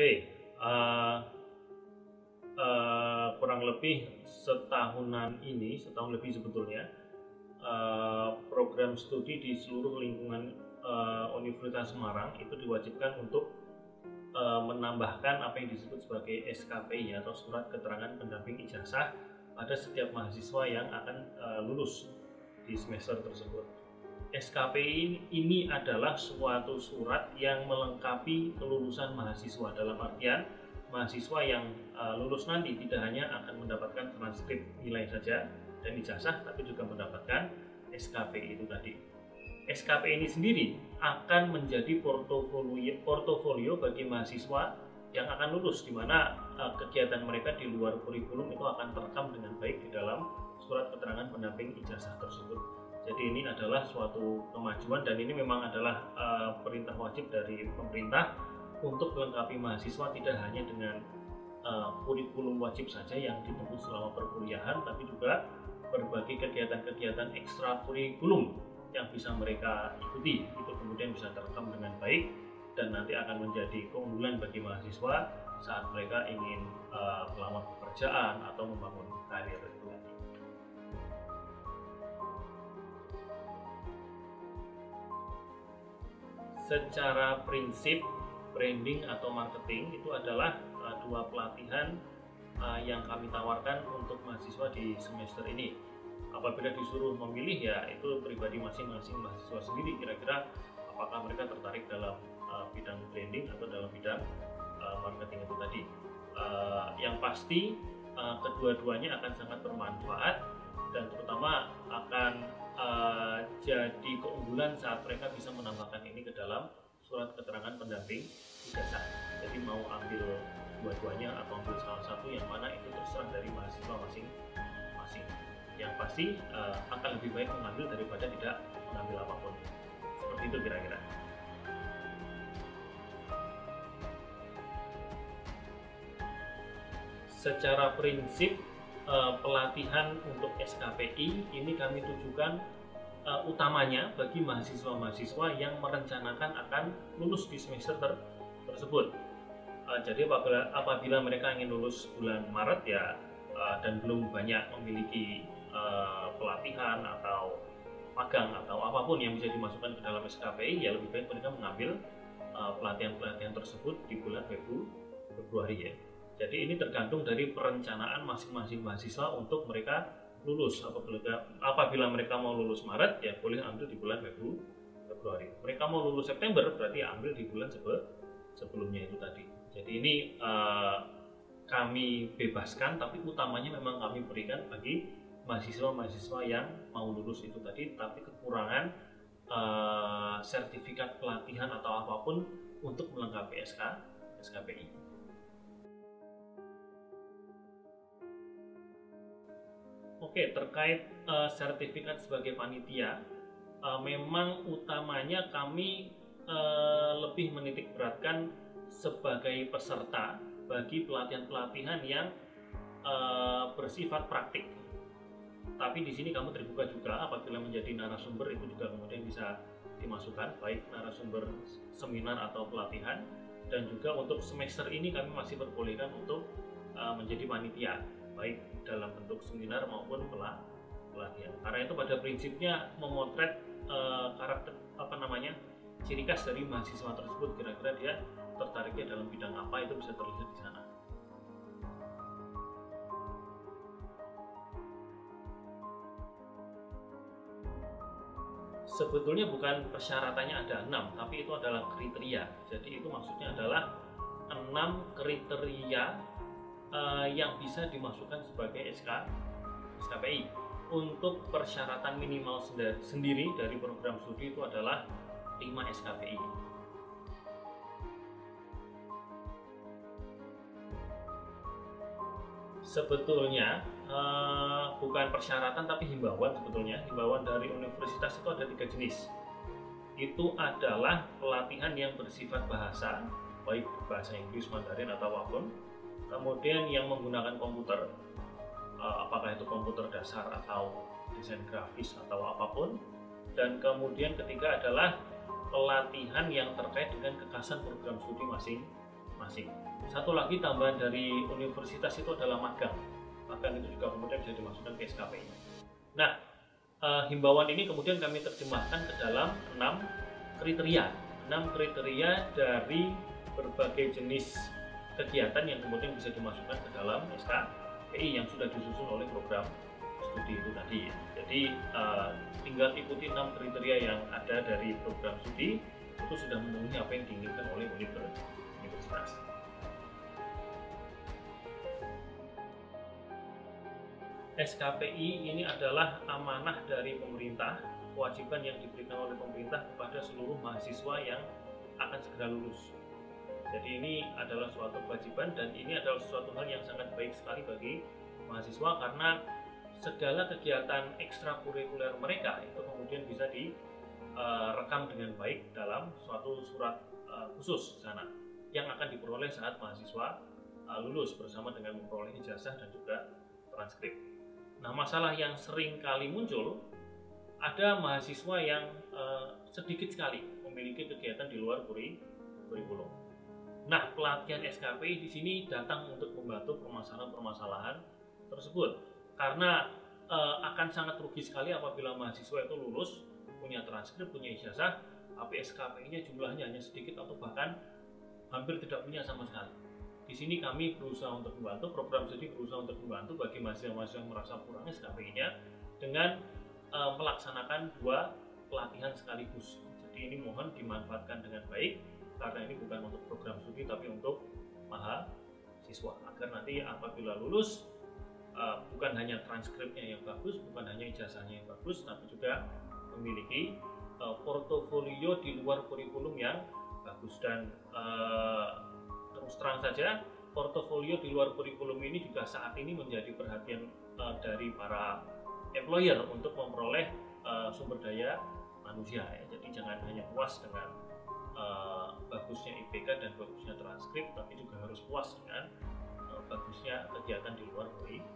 Oke, uh, uh, kurang lebih setahunan ini, setahun lebih sebetulnya, uh, program studi di seluruh lingkungan uh, Universitas Semarang itu diwajibkan untuk uh, menambahkan apa yang disebut sebagai SKPI atau Surat Keterangan Pendamping Ijazah pada setiap mahasiswa yang akan uh, lulus di semester tersebut. SKPI ini adalah suatu surat yang melengkapi kelulusan mahasiswa dalam artian mahasiswa yang uh, lulus nanti tidak hanya akan mendapatkan transkrip nilai saja dan ijazah tapi juga mendapatkan SKPI itu tadi. SKPI ini sendiri akan menjadi portofolio portofolio bagi mahasiswa yang akan lulus di mana uh, kegiatan mereka di luar kurikulum itu akan terekam dengan baik di dalam surat keterangan pendamping ijazah tersebut. Jadi ini adalah suatu kemajuan dan ini memang adalah uh, perintah wajib dari pemerintah untuk melengkapi mahasiswa tidak hanya dengan uh, kurikulum wajib saja yang ditempuh selama perkuliahan, tapi juga berbagai kegiatan-kegiatan ekstrakurikulum yang bisa mereka ikuti. Itu kemudian bisa terekam dengan baik dan nanti akan menjadi keunggulan bagi mahasiswa saat mereka ingin uh, melamar pekerjaan atau membangun karir itu secara prinsip branding atau marketing itu adalah uh, dua pelatihan uh, yang kami tawarkan untuk mahasiswa di semester ini. Apabila disuruh memilih ya itu pribadi masing-masing mahasiswa sendiri kira-kira apakah mereka tertarik dalam uh, bidang branding atau dalam bidang uh, marketing itu tadi. Uh, yang pasti uh, kedua-duanya akan sangat bermanfaat dan terutama akan jadi keunggulan saat mereka bisa menambahkan ini ke dalam surat keterangan pendamping ijazah. Jadi mau ambil dua-duanya atau ambil salah satu yang mana itu terserah dari mahasiswa masing-masing. Yang pasti uh, akan lebih baik mengambil daripada tidak mengambil apa pun. Seperti itu kira-kira. Secara prinsip uh, pelatihan untuk SKPI ini kami tujukan uh, utamanya bagi mahasiswa-mahasiswa yang merencanakan akan lulus di semester ter tersebut. Uh, jadi apabila, apabila mereka ingin lulus bulan Maret ya uh, dan belum banyak memiliki uh, pelatihan atau magang atau apa pun yang bisa dimasukkan ke dalam SKPI ya lebih baik mereka mengambil pelatihan-pelatihan uh, tersebut di bulan Februari ya. Jadi ini tergantung dari perencanaan masing-masing mahasiswa untuk mereka lulus. Apabila, apabila mereka mau lulus Maret, ya boleh ambil di bulan Februari. Mereka mau lulus September, berarti ambil di bulan sebelumnya itu tadi. Jadi ini uh, kami bebaskan, tapi utamanya memang kami berikan bagi mahasiswa-mahasiswa yang mau lulus itu tadi, tapi kekurangan uh, sertifikat pelatihan atau apa pun untuk melengkapi SK SKPI. Oke, terkait uh, sertifikat sebagai panitia, uh, memang utamanya kami uh, lebih menitik beratkan sebagai peserta bagi pelatihan-pelatihan yang uh, bersifat praktik. Tapi di sini kamu terbuka juga apabila menjadi narasumber itu juga kemudian bisa dimasukkan baik narasumber seminar atau pelatihan dan juga untuk semester ini kami masih perbolehkan untuk menjadi panitia baik dalam bentuk seminar maupun pelatihan. Karena itu pada prinsipnya memotret uh, karakter apa namanya ciri khas dari mahasiswa tersebut kira-kira dia tertariknya dalam bidang apa itu bisa terlihat di sana. Sebetulnya bukan persyaratannya ada enam, tapi itu adalah kriteria. Jadi itu maksudnya adalah enam kriteria uh, yang bisa dimasukkan sebagai SK SKPI. Untuk persyaratan minimal sendiri dari program studi itu adalah 5 SKPI. Sebetulnya uh, bukan persyaratan tapi himbauan sebetulnya. Himbauan dari universitas itu ada tiga jenis. Itu adalah pelatihan yang bersifat bahasa, baik bahasa Inggris, Mandarin atau apa pun kemudian yang menggunakan komputer uh, apakah itu komputer dasar atau desain grafis atau apa pun dan kemudian ketiga adalah pelatihan yang terkait dengan kekasan program studi masing masing-masing. Satu lagi tambahan dari universitas itu adalah magang. Magang itu juga kemudian bisa dimasukkan ke SKPI. Nah, uh, himbauan ini kemudian kami terjemahkan ke dalam enam kriteria, enam kriteria dari berbagai jenis kegiatan yang kemudian bisa dimasukkan ke dalam SKPI yang sudah disusun oleh program studi itu tadi. Jadi uh, tinggal ikuti enam kriteria yang ada dari program studi itu sudah memenuhi apa yang diinginkan oleh universitas. SKPI ini adalah amanah dari pemerintah, kewajiban yang diberikan oleh pemerintah kepada seluruh mahasiswa yang akan segera lulus. Jadi ini adalah suatu kewajiban dan ini adalah suatu hal yang sangat baik sekali bagi mahasiswa karena segala kegiatan ekstrakurikuler mereka itu kemudian bisa direkam dengan baik dalam suatu surat eh, khusus di sana yang akan diperoleh saat mahasiswa eh, lulus bersama dengan memperoleh ijazah dan juga transkrip. Nah, masalah yang sering kali muncul ada mahasiswa yang sedikit sekali memiliki kegiatan di luar kurikulum. Nah, pelatihan SKP di sini datang untuk membantu permasalahan-permasalahan tersebut. Karena uh, akan sangat rugi sekali apabila mahasiswa itu lulus punya transkrip, punya ijazah, tapi SKP-nya jumlahnya hanya sedikit atau bahkan hampir tidak punya sama sekali. Di sini kami berusaha untuk membantu, program studi berusaha untuk membantu bagi mahasiswa-mahasiswa yang merasa kurang SKPI-nya dengan e, melaksanakan dua pelatihan sekaligus. Jadi ini mohon dimanfaatkan dengan baik karena ini bukan untuk program studi tapi untuk mahasiswa agar nanti apabila lulus e, bukan hanya transkripnya yang bagus, bukan hanya ijazahnya yang bagus, tapi juga memiliki e, portofolio di luar kurikulum yang bagus dan terus terang saja portofolio di luar kurikulum ini juga saat ini menjadi perhatian uh, dari para employer untuk memperoleh uh, sumber daya manusia ya. Jadi jangan hanya puas dengan uh, bagusnya IPK dan bagusnya transkrip, tapi juga harus puas dengan uh, bagusnya kegiatan di luar kurikulum